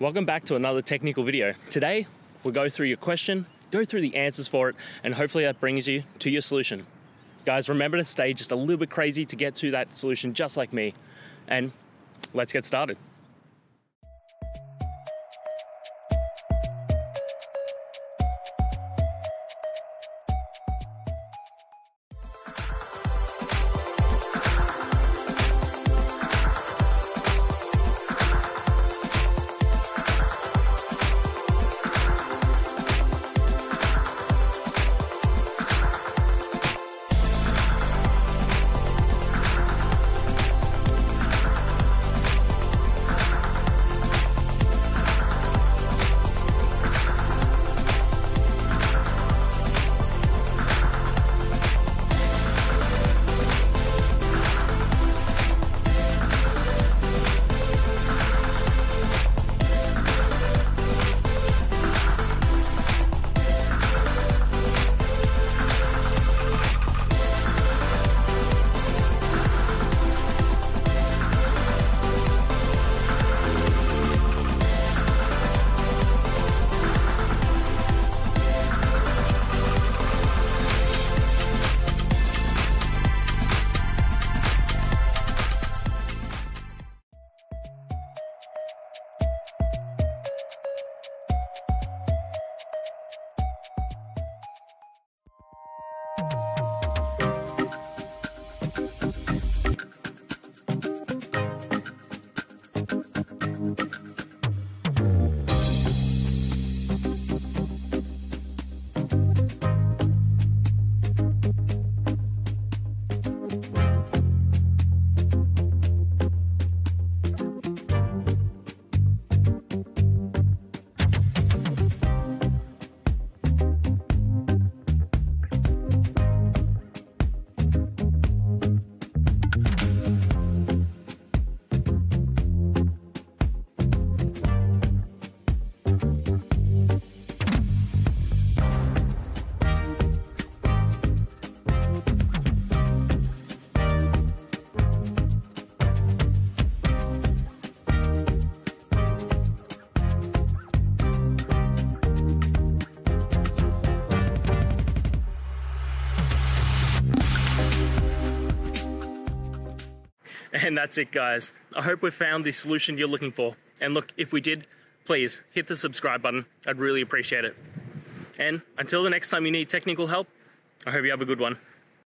Welcome back to another technical video. Today, we'll go through your question, go through the answers for it, and hopefully that brings you to your solution. Guys, remember to stay just a little bit crazy to get to that solution just like me. And let's get started. And that's it, guys. I hope we found the solution you're looking for. And look, if we did, please hit the subscribe button. I'd really appreciate it. And until the next time you need technical help, I hope you have a good one.